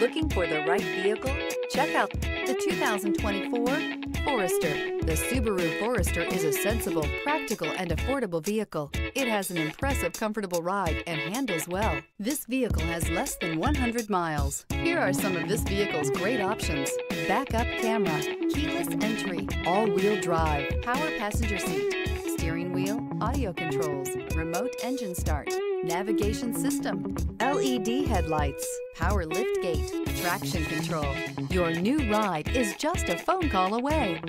Looking for the right vehicle? Check out the 2024 Forester. The Subaru Forester is a sensible, practical, and affordable vehicle. It has an impressive, comfortable ride and handles well. This vehicle has less than 100 miles. Here are some of this vehicle's great options. Backup camera, keyless entry, all-wheel drive, power passenger seat, steering wheel, audio controls, remote engine start, navigation system, LED headlights, power lift gate, traction control. Your new ride is just a phone call away.